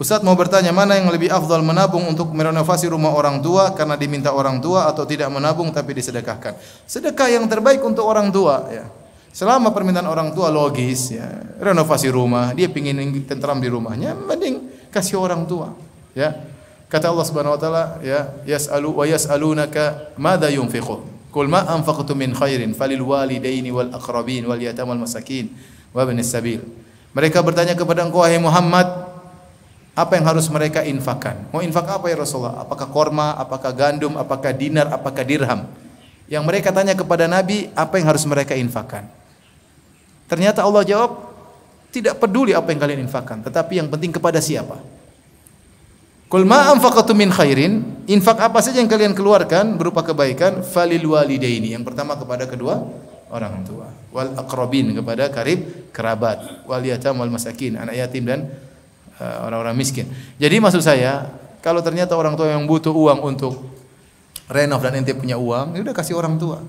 Ustaz mau bertanya mana yang lebih afdal menabung untuk merenovasi rumah orang tua karena diminta orang tua atau tidak menabung tapi disedekahkan. Sedekah yang terbaik untuk orang tua ya. Selama permintaan orang tua logis ya, renovasi rumah, dia pingin tentram di rumahnya, mending kasih orang tua ya. Kata Allah Subhanahu wa taala ya, yas'alu wa yas'alunaka madza yunfiqun. Qul ma anfaqtum min khairin falil walidaini wal aqrabin wal yatamal masakin wa ibnis sabil. Mereka bertanya kepada engkau wahai Muhammad, apa yang harus mereka infakkan? Mau infak apa ya Rasulullah? Apakah korma, apakah gandum, apakah dinar, apakah dirham? Yang mereka tanya kepada Nabi, apa yang harus mereka infakkan? Ternyata Allah jawab, tidak peduli apa yang kalian infakkan, tetapi yang penting kepada siapa? Kul ma min khairin, infak apa saja yang kalian keluarkan berupa kebaikan, falil walidaini. Yang pertama kepada kedua orang tua, wal aqrabin kepada karib kerabat, wal yatam wal masakin, anak yatim dan orang-orang miskin. Jadi maksud saya, kalau ternyata orang tua yang butuh uang untuk renov dan ente punya uang, ya udah kasih orang tua.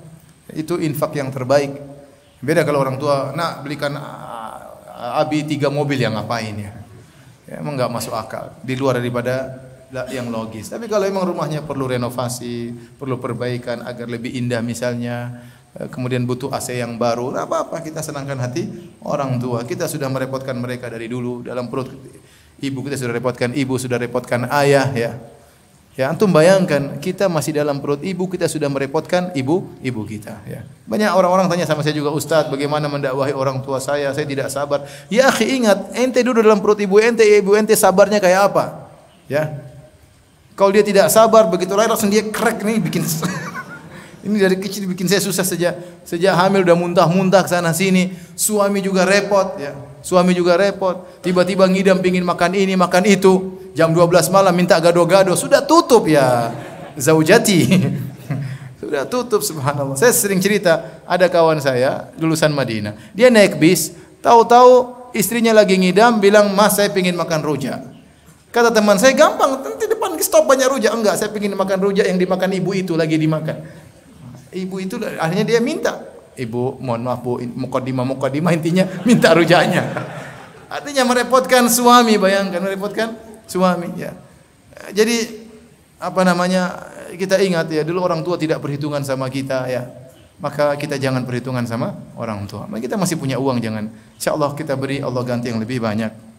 Itu infak yang terbaik. Beda kalau orang tua, nak belikan uh, abi tiga mobil yang ngapain ya? Ya emang nggak masuk akal. Di luar daripada yang logis. Tapi kalau emang rumahnya perlu renovasi, perlu perbaikan agar lebih indah misalnya, eh, kemudian butuh AC yang baru, apa-apa kita senangkan hati orang tua. Kita sudah merepotkan mereka dari dulu dalam perut Ibu kita sudah repotkan ibu, sudah repotkan ayah ya. Ya, antum bayangkan kita masih dalam perut ibu kita sudah merepotkan ibu ibu kita ya. Banyak orang-orang tanya sama saya juga Ustaz, bagaimana mendakwahi orang tua saya? Saya tidak sabar. Ya, akhi ingat, ente duduk dalam perut ibu ente, ya ibu ente sabarnya kayak apa? Ya. Kalau dia tidak sabar begitu lahir langsung dia krek nih bikin Ini dari kecil bikin saya susah sejak sejak hamil udah muntah-muntah sana sini. Suami juga repot ya. Suami juga repot. Tiba-tiba ngidam pingin makan ini, makan itu. Jam 12 malam minta gado-gado. Sudah tutup ya. Zaujati. Sudah tutup subhanallah. Saya sering cerita, ada kawan saya lulusan Madinah. Dia naik bis, tahu-tahu istrinya lagi ngidam bilang, "Mas, saya pingin makan rujak." Kata teman saya, "Gampang, nanti depan stop banyak rujak." Enggak, saya pingin makan rujak yang dimakan ibu itu lagi dimakan. Ibu itu akhirnya dia minta. Ibu, mohon maaf Bu, mukadimah mukadimah intinya minta rujaknya. Artinya merepotkan suami, bayangkan merepotkan suami ya. Jadi apa namanya? Kita ingat ya, dulu orang tua tidak perhitungan sama kita ya. Maka kita jangan perhitungan sama orang tua. Maka kita masih punya uang jangan. Insyaallah kita beri Allah ganti yang lebih banyak.